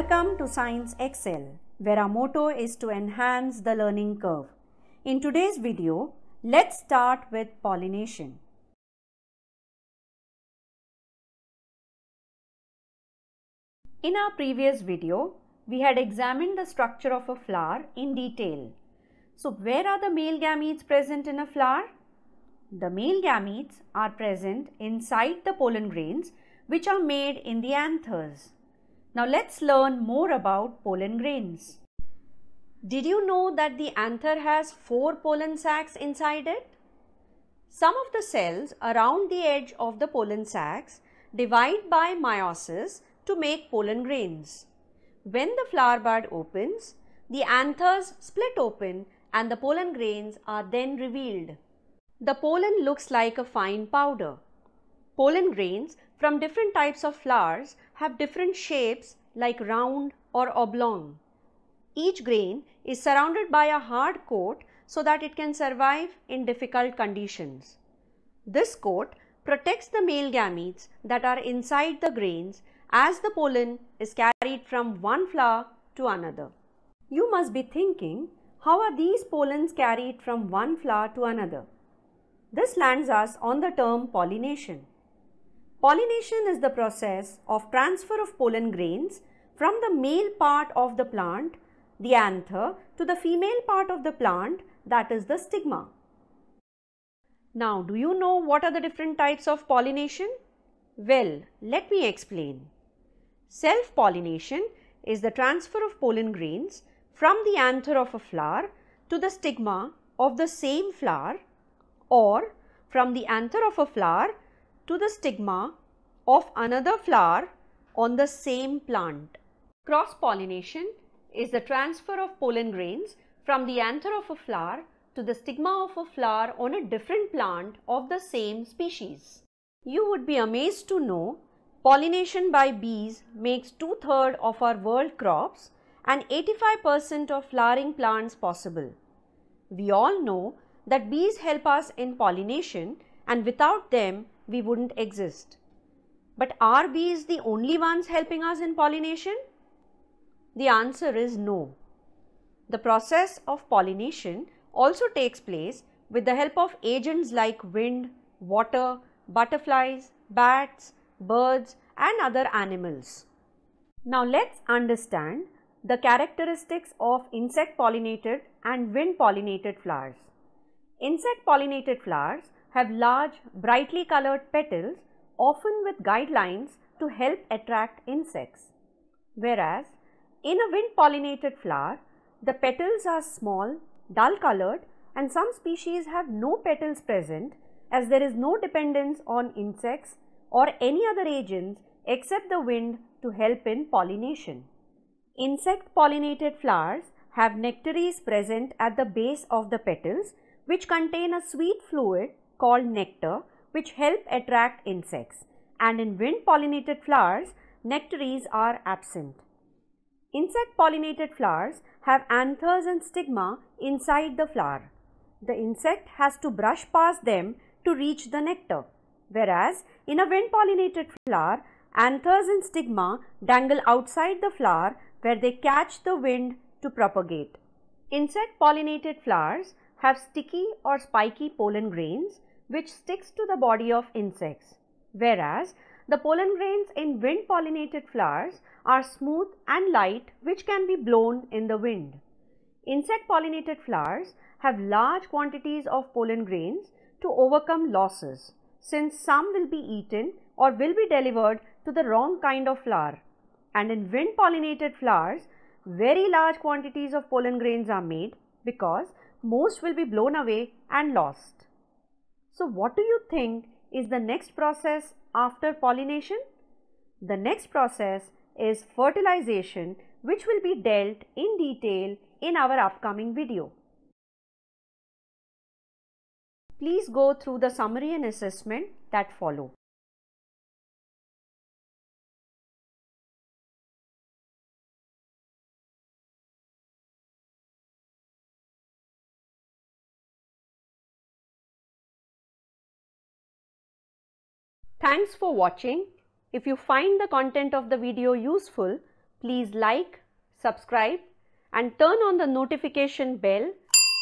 Welcome to Science Excel, where our motto is to enhance the learning curve. In today's video, let's start with pollination. In our previous video, we had examined the structure of a flower in detail. So, where are the male gametes present in a flower? The male gametes are present inside the pollen grains which are made in the anthers. Now let's learn more about pollen grains. Did you know that the anther has four pollen sacs inside it? Some of the cells around the edge of the pollen sacs divide by meiosis to make pollen grains. When the flower bud opens, the anthers split open and the pollen grains are then revealed. The pollen looks like a fine powder. Pollen grains from different types of flowers have different shapes like round or oblong. Each grain is surrounded by a hard coat so that it can survive in difficult conditions. This coat protects the male gametes that are inside the grains as the pollen is carried from one flower to another. You must be thinking, how are these pollens carried from one flower to another? This lands us on the term pollination. Pollination is the process of transfer of pollen grains from the male part of the plant, the anther, to the female part of the plant, that is the stigma. Now, do you know what are the different types of pollination? Well, let me explain. Self-pollination is the transfer of pollen grains from the anther of a flower to the stigma of the same flower or from the anther of a flower to the stigma of another flower on the same plant. Cross pollination is the transfer of pollen grains from the anther of a flower to the stigma of a flower on a different plant of the same species. You would be amazed to know pollination by bees makes two-thirds of our world crops and 85% of flowering plants possible. We all know that bees help us in pollination and without them we wouldn't exist. But are bees the only ones helping us in pollination? The answer is no. The process of pollination also takes place with the help of agents like wind, water, butterflies, bats, birds and other animals. Now let's understand the characteristics of insect pollinated and wind pollinated flowers. Insect pollinated flowers have large brightly colored petals often with guidelines to help attract insects. Whereas in a wind pollinated flower, the petals are small, dull colored and some species have no petals present as there is no dependence on insects or any other agents except the wind to help in pollination. Insect pollinated flowers have nectaries present at the base of the petals which contain a sweet fluid called nectar which help attract insects and in wind pollinated flowers nectaries are absent. Insect pollinated flowers have anthers and stigma inside the flower. The insect has to brush past them to reach the nectar whereas in a wind pollinated flower anthers and stigma dangle outside the flower where they catch the wind to propagate. Insect pollinated flowers have sticky or spiky pollen grains which sticks to the body of insects, whereas the pollen grains in wind pollinated flowers are smooth and light which can be blown in the wind. Insect pollinated flowers have large quantities of pollen grains to overcome losses since some will be eaten or will be delivered to the wrong kind of flower. And in wind pollinated flowers, very large quantities of pollen grains are made because most will be blown away and lost. So what do you think is the next process after pollination? The next process is fertilization which will be dealt in detail in our upcoming video. Please go through the summary and assessment that follow. Thanks for watching. If you find the content of the video useful, Please like, subscribe and turn on the notification bell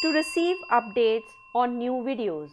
to receive updates on new videos.